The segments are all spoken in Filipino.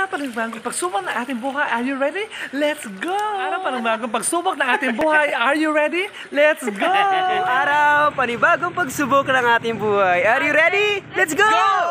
Araw pa ng bagong pagsubok ng ating buhay. Are you ready? Let's go! Araw pa ng bagong pagsubok ng ating buhay. Are you ready? Let's go! Araw, panibagong pagsubok ng ating buhay. Are you ready? Let's go! Hello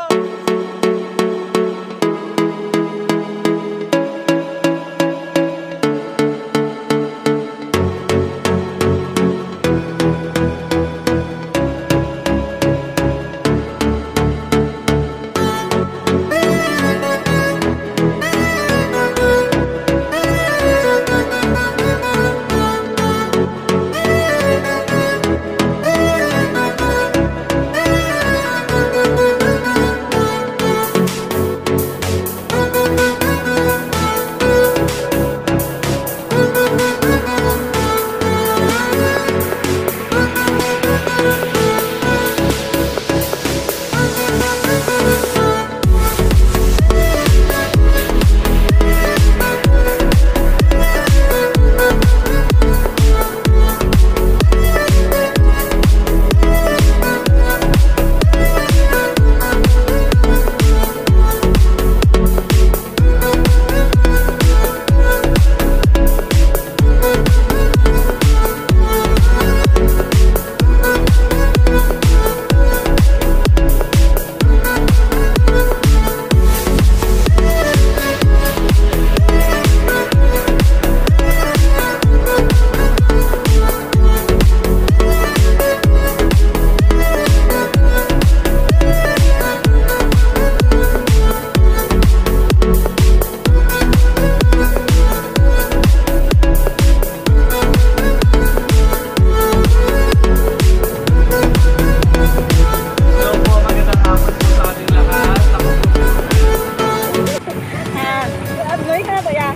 너희가 뭐야?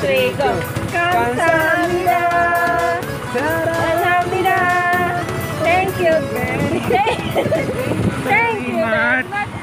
그리고 감사합니다. 감사합니다. Thank you. Thank you.